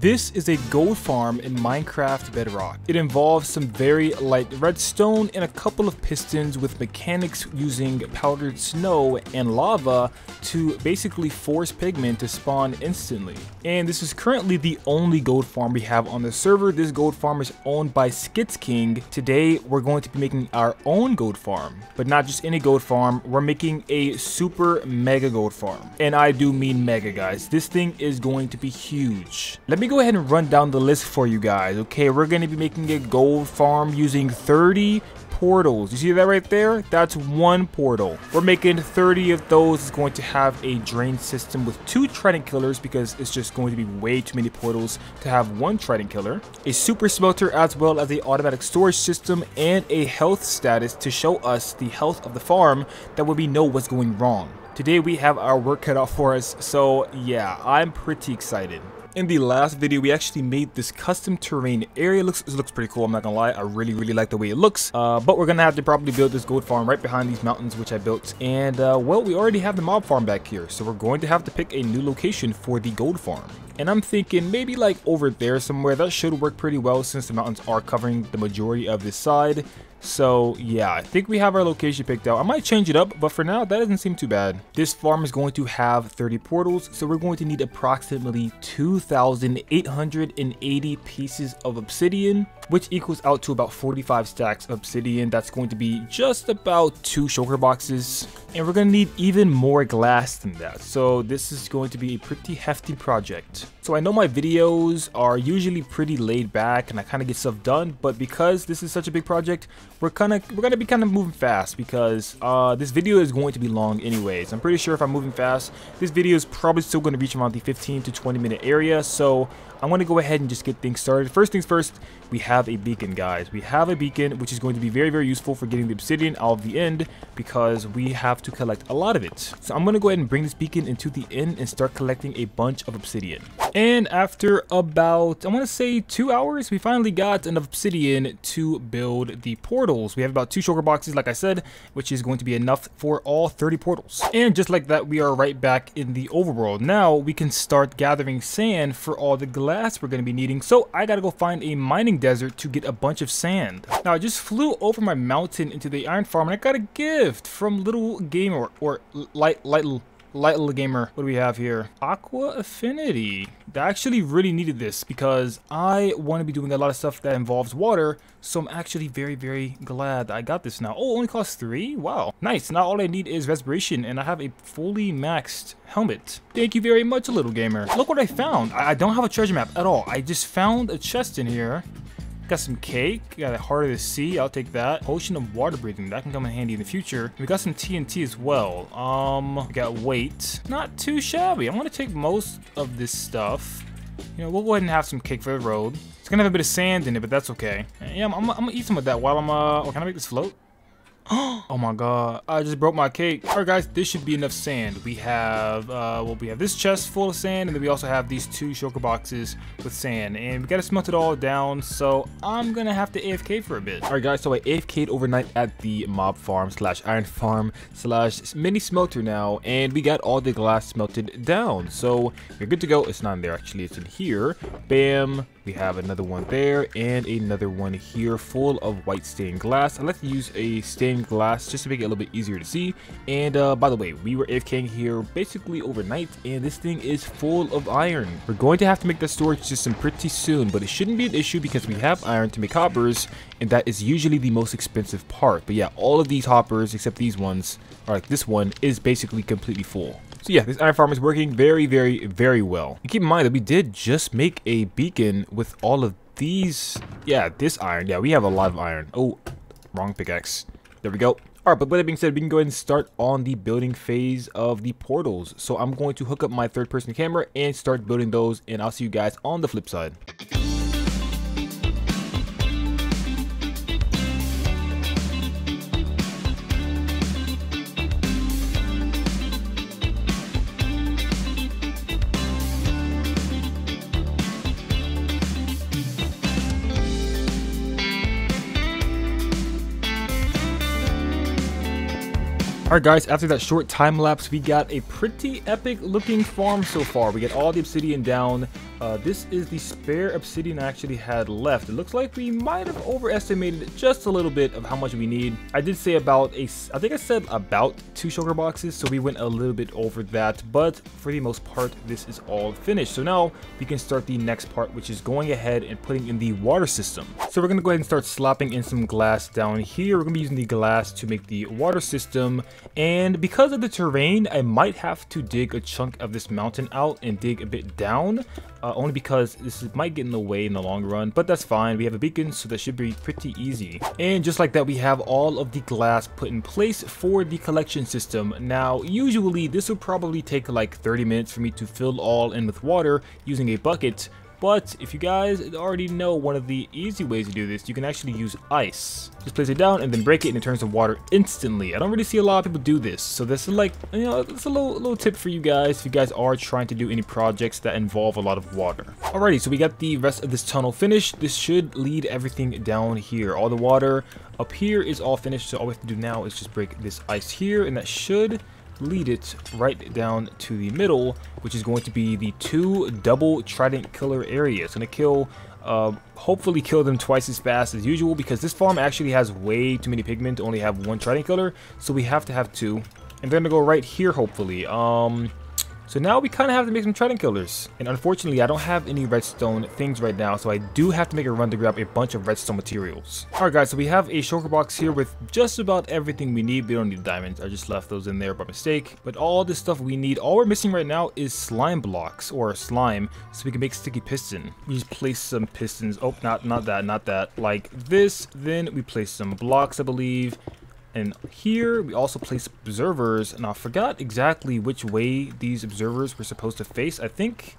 This is a gold farm in Minecraft Bedrock. It involves some very light redstone and a couple of pistons with mechanics using powdered snow and lava to basically force pigmen to spawn instantly. And this is currently the only gold farm we have on the server. This gold farm is owned by Skits King. Today we're going to be making our own gold farm, but not just any gold farm. We're making a super mega gold farm. And I do mean mega guys. This thing is going to be huge. Let me go ahead and run down the list for you guys. Okay, we're going to be making a gold farm using 30 portals. You see that right there? That's one portal. We're making 30 of those. It's going to have a drain system with two trident killers because it's just going to be way too many portals to have one trident killer. A super smelter as well as a automatic storage system and a health status to show us the health of the farm that way we know what's going wrong. Today we have our work cut out for us, so yeah, I'm pretty excited. In the last video, we actually made this custom terrain area. It looks, it looks pretty cool, I'm not gonna lie. I really, really like the way it looks. Uh, but we're gonna have to probably build this gold farm right behind these mountains, which I built. And, uh, well, we already have the mob farm back here. So we're going to have to pick a new location for the gold farm. And I'm thinking maybe like over there somewhere. That should work pretty well since the mountains are covering the majority of this side. So yeah, I think we have our location picked out. I might change it up, but for now, that doesn't seem too bad. This farm is going to have 30 portals, so we're going to need approximately 2,880 pieces of obsidian, which equals out to about 45 stacks of obsidian. That's going to be just about two shulker boxes. And we're going to need even more glass than that. So this is going to be a pretty hefty project. So I know my videos are usually pretty laid back and I kind of get stuff done, but because this is such a big project, we're kind of we're gonna be kind of moving fast because uh, this video is going to be long anyways. I'm pretty sure if I'm moving fast, this video is probably still going to reach around the 15 to 20 minute area. So I'm to go ahead and just get things started. First things first, we have a beacon, guys. We have a beacon, which is going to be very, very useful for getting the obsidian out of the end because we have to collect a lot of it. So I'm going to go ahead and bring this beacon into the end and start collecting a bunch of obsidian. And after about, I want to say two hours, we finally got enough obsidian to build the portals. We have about two shulker boxes, like I said, which is going to be enough for all 30 portals. And just like that, we are right back in the overworld. Now we can start gathering sand for all the glass we're going to be needing. So I got to go find a mining desert to get a bunch of sand. Now I just flew over my mountain into the iron farm and I got a gift from Little Gamer or Light Light Light Little Gamer, what do we have here? Aqua Affinity. I actually really needed this because I want to be doing a lot of stuff that involves water, so I'm actually very, very glad I got this now. Oh, only costs three? Wow. Nice. Now all I need is respiration, and I have a fully maxed helmet. Thank you very much, Little Gamer. Look what I found. I don't have a treasure map at all. I just found a chest in here Got some cake, got a heart of the sea, I'll take that. Potion of water breathing, that can come in handy in the future. We got some TNT as well. Um, we got weight. Not too shabby. I'm gonna take most of this stuff. You know, we'll go ahead and have some cake for the road. It's gonna have a bit of sand in it, but that's okay. Yeah, I'm, I'm, I'm gonna eat some of that while I'm, uh, oh, can I make this float? oh my god, I just broke my cake. Alright guys, this should be enough sand. We have, uh, well, we have this chest full of sand, and then we also have these two shulker boxes with sand. And we gotta smelt it all down, so I'm gonna have to AFK for a bit. Alright guys, so I AFK'd overnight at the mob farm slash iron farm slash mini smelter now, and we got all the glass smelted down. So you're good to go. It's not in there actually, it's in here. Bam, we have another one there and another one here full of white stained glass. I like to use a stained glass just to make it a little bit easier to see. And uh, by the way, we were AFKing here basically overnight and this thing is full of iron. We're going to have to make the storage system pretty soon, but it shouldn't be an issue because we have iron to make hoppers and that is usually the most expensive part. But yeah, all of these hoppers except these ones, or like this one, is basically completely full. So yeah, this iron farm is working very, very, very well. And keep in mind that we did just make a beacon with all of these. Yeah, this iron. Yeah, we have a lot of iron. Oh, wrong pickaxe. There we go. Alright, but with that being said, we can go ahead and start on the building phase of the portals. So I'm going to hook up my third person camera and start building those and I'll see you guys on the flip side. Alright guys, after that short time lapse, we got a pretty epic looking farm so far. We get all the obsidian down, Uh, this is the spare obsidian I actually had left. It looks like we might have overestimated just a little bit of how much we need. I did say about a, I think I said about two shulker boxes, so we went a little bit over that, but for the most part, this is all finished. So now we can start the next part, which is going ahead and putting in the water system. So we're gonna go ahead and start slapping in some glass down here. We're gonna be using the glass to make the water system, and because of the terrain, I might have to dig a chunk of this mountain out and dig a bit down uh, only because this might get in the way in the long run, but that's fine. We have a beacon, so that should be pretty easy. And just like that, we have all of the glass put in place for the collection system. Now, usually this would probably take like 30 minutes for me to fill all in with water using a bucket, but if you guys already know one of the easy ways to do this, you can actually use ice. Just place it down and then break it and it turns to water instantly. I don't really see a lot of people do this. So this is like, you know, it's a little, little tip for you guys if you guys are trying to do any projects that involve a lot of water. Alrighty, so we got the rest of this tunnel finished. This should lead everything down here. All the water up here is all finished. So all we have to do now is just break this ice here and that should lead it right down to the middle, which is going to be the two double trident killer areas. Gonna kill, uh, hopefully kill them twice as fast as usual because this farm actually has way too many pigmen to only have one trident killer, so we have to have two. And they're gonna go right here, hopefully. Um, so now we kind of have to make some trident killers. And unfortunately, I don't have any redstone things right now, so I do have to make a run to grab a bunch of redstone materials. Alright guys, so we have a shulker box here with just about everything we need. We don't need diamonds, I just left those in there by mistake. But all this stuff we need, all we're missing right now is slime blocks, or slime, so we can make sticky piston. We just place some pistons, oh, not, not that, not that, like this. Then we place some blocks, I believe, and here we also place observers, and I forgot exactly which way these observers were supposed to face. I think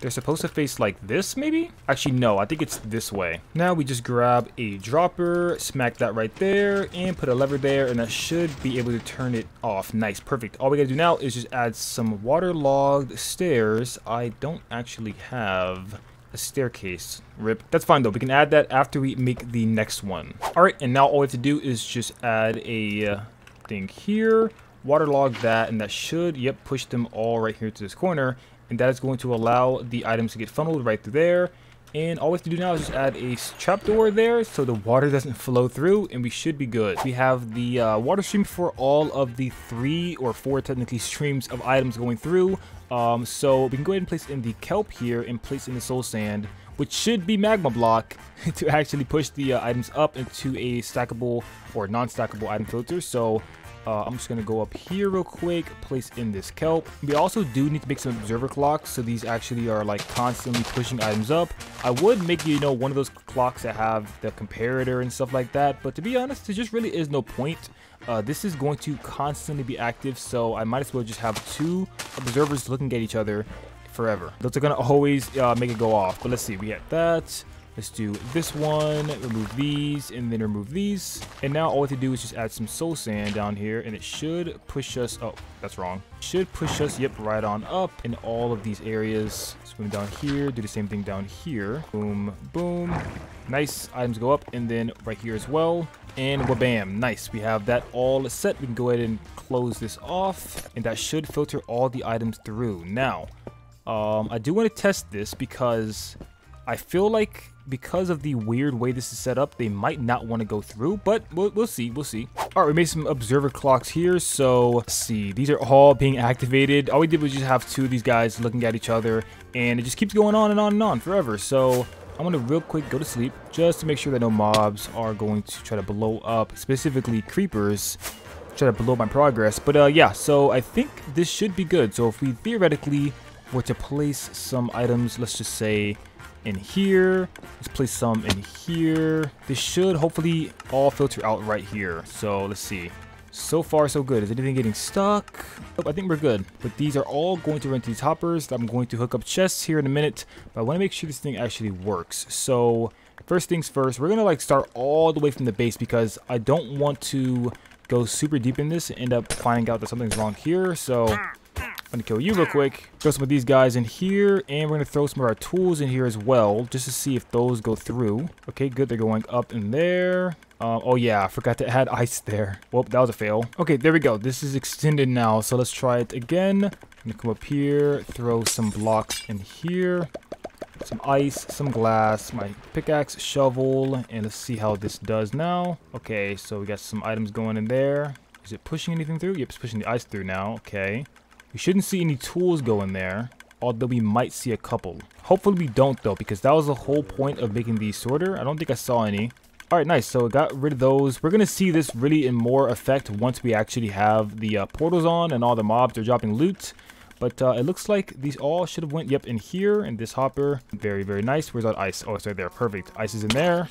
they're supposed to face like this, maybe? Actually, no, I think it's this way. Now we just grab a dropper, smack that right there, and put a lever there, and that should be able to turn it off. Nice, perfect. All we gotta do now is just add some waterlogged stairs. I don't actually have staircase. Rip. That's fine though. We can add that after we make the next one. Alright, and now all we have to do is just add a uh, thing here, waterlog that, and that should, yep, push them all right here to this corner. And that is going to allow the items to get funneled right through there. And all we have to do now is just add a trapdoor there so the water doesn't flow through and we should be good. We have the uh, water stream for all of the three or four technically streams of items going through. Um, so we can go ahead and place in the kelp here and place in the soul sand, which should be magma block to actually push the uh, items up into a stackable or non-stackable item filter. So uh, I'm just going to go up here real quick, place in this kelp. We also do need to make some observer clocks, so these actually are like constantly pushing items up. I would make, you know, one of those clocks that have the comparator and stuff like that, but to be honest, there just really is no point. Uh, this is going to constantly be active, so I might as well just have two observers looking at each other forever. Those are going to always uh, make it go off, but let's see, we have that. Let's do this one, remove these, and then remove these. And now all we have to do is just add some soul sand down here, and it should push us, oh, that's wrong. Should push us, yep, right on up in all of these areas. Swim down here, do the same thing down here. Boom, boom. Nice, items go up, and then right here as well. And bam, nice. We have that all set. We can go ahead and close this off, and that should filter all the items through. Now, um, I do want to test this because I feel like because of the weird way this is set up, they might not want to go through, but we'll, we'll see, we'll see. All right, we made some observer clocks here, so let's see. These are all being activated. All we did was just have two of these guys looking at each other, and it just keeps going on and on and on forever. So I'm to real quick go to sleep just to make sure that no mobs are going to try to blow up, specifically creepers, try to blow my progress. But uh, yeah, so I think this should be good. So if we theoretically were to place some items, let's just say in here. Let's place some in here. This should hopefully all filter out right here. So let's see. So far, so good. Is anything getting stuck? I think we're good. But these are all going to run to these hoppers. I'm going to hook up chests here in a minute. But I want to make sure this thing actually works. So first things first, we're going to like start all the way from the base because I don't want to go super deep in this and end up finding out that something's wrong here. So I'm gonna kill you real quick. Throw some of these guys in here, and we're gonna throw some of our tools in here as well, just to see if those go through. Okay, good. They're going up in there. Um, oh yeah, I forgot to add ice there. Well, that was a fail. Okay, there we go. This is extended now, so let's try it again. I'm gonna come up here, throw some blocks in here. some ice, some glass, my pickaxe, shovel, and let's see how this does now. Okay, so we got some items going in there. Is it pushing anything through? Yep, it's pushing the ice through now. Okay. We shouldn't see any tools go in there, although we might see a couple. Hopefully we don't though, because that was the whole point of making the sorter. I don't think I saw any. Alright, nice. So I got rid of those. We're going to see this really in more effect once we actually have the uh, portals on and all the mobs are dropping loot. But uh, it looks like these all should have went, yep, in here, in this hopper. Very, very nice. Where's that ice? Oh, it's right there. Perfect. Ice is in there.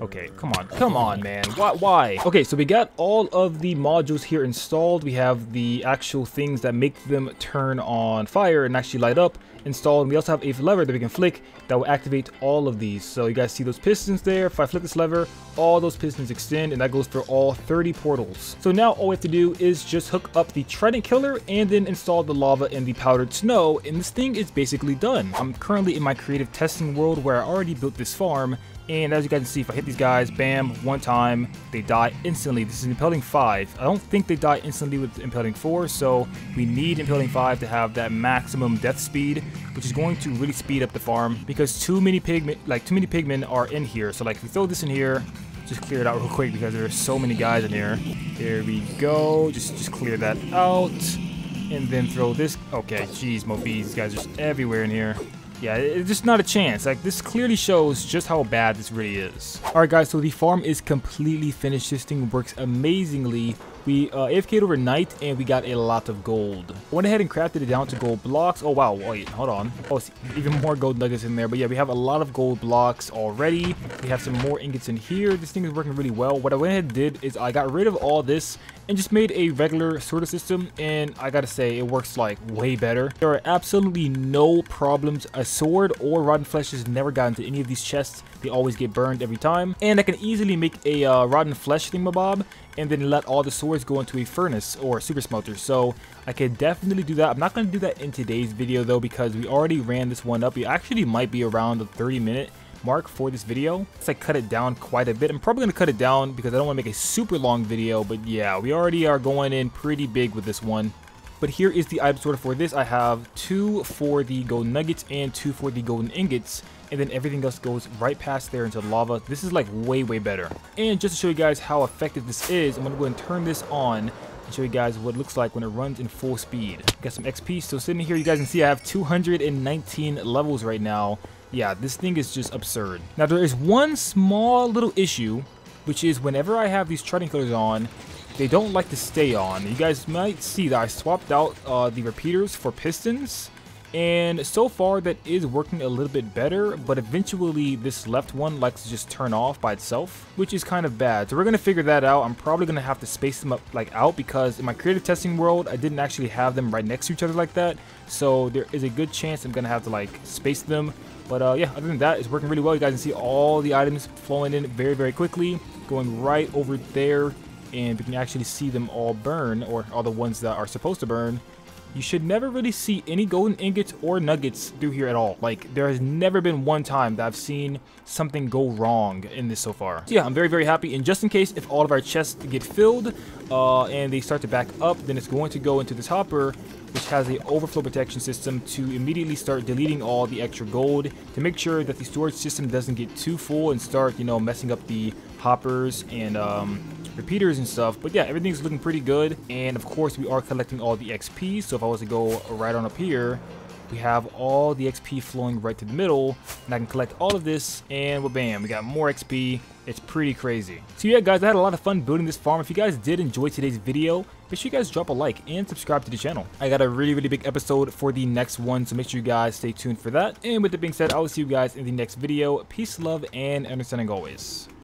Okay, come on. Come on, man. Why? Why? Okay, so we got all of the modules here installed. We have the actual things that make them turn on fire and actually light up installed. We also have a lever that we can flick that will activate all of these. So you guys see those pistons there. If I flip this lever, all those pistons extend and that goes for all 30 portals. So now all we have to do is just hook up the Trident Killer and then install the lava and the powdered snow and this thing is basically done. I'm currently in my creative testing world where I already built this farm and as you guys can see, if I hit these guys, bam, one time, they die instantly. This is Impaling 5. I don't think they die instantly with Impaling 4, so we need Impaling 5 to have that maximum death speed, which is going to really speed up the farm, because too many pigmen, like too many pigmen are in here. So like if we throw this in here, just clear it out real quick because there are so many guys in here. There we go. Just just clear that out. And then throw this. Okay, jeez, Mobees. These guys are just everywhere in here. Yeah, it's just not a chance. Like, this clearly shows just how bad this really is. Alright guys, so the farm is completely finished. This thing works amazingly. We uh, AFK'd overnight and we got a lot of gold. Went ahead and crafted it down to gold blocks. Oh wow, wait, hold on. Oh, even more gold nuggets in there. But yeah, we have a lot of gold blocks already. We have some more ingots in here. This thing is working really well. What I went ahead and did is I got rid of all this and just made a regular sorter system and I gotta say it works like way better. There are absolutely no problems. A sword or rotten flesh has never gotten to any of these chests. They always get burned every time. And I can easily make a uh, rotten flesh thingamabob and then let all the swords go into a furnace or super smelter. So I could definitely do that. I'm not going to do that in today's video though because we already ran this one up. It actually might be around the 30 minute mark for this video. So I cut it down quite a bit. I'm probably going to cut it down because I don't want to make a super long video. But yeah, we already are going in pretty big with this one. But here is the item sorter for this. I have two for the golden nuggets and two for the golden ingots and then everything else goes right past there into the lava. This is like way, way better. And just to show you guys how effective this is, I'm going to go and turn this on and show you guys what it looks like when it runs in full speed. Got some XP. So sitting here, you guys can see I have 219 levels right now. Yeah, this thing is just absurd. Now, there is one small little issue, which is whenever I have these Trident killers on, they don't like to stay on. You guys might see that I swapped out uh, the repeaters for pistons and so far that is working a little bit better, but eventually this left one likes to just turn off by itself, which is kind of bad. So we're going to figure that out. I'm probably going to have to space them up like out because in my creative testing world, I didn't actually have them right next to each other like that. So there is a good chance I'm going to have to like space them. But uh, yeah, other than that, it's working really well. You guys can see all the items flowing in very, very quickly, going right over there. And we can actually see them all burn, or all the ones that are supposed to burn you should never really see any golden ingots or nuggets through here at all. Like, there has never been one time that I've seen something go wrong in this so far. So yeah, I'm very, very happy. And just in case if all of our chests get filled uh, and they start to back up, then it's going to go into this hopper which has the overflow protection system to immediately start deleting all the extra gold to make sure that the storage system doesn't get too full and start, you know, messing up the hoppers and um, repeaters and stuff. But yeah, everything's looking pretty good. And of course, we are collecting all the XP. So if I was to go right on up here, we have all the XP flowing right to the middle. And I can collect all of this and well, bam, we got more XP. It's pretty crazy. So yeah, guys, I had a lot of fun building this farm. If you guys did enjoy today's video, make sure you guys drop a like and subscribe to the channel. I got a really, really big episode for the next one, so make sure you guys stay tuned for that. And with that being said, I will see you guys in the next video. Peace, love, and understanding always.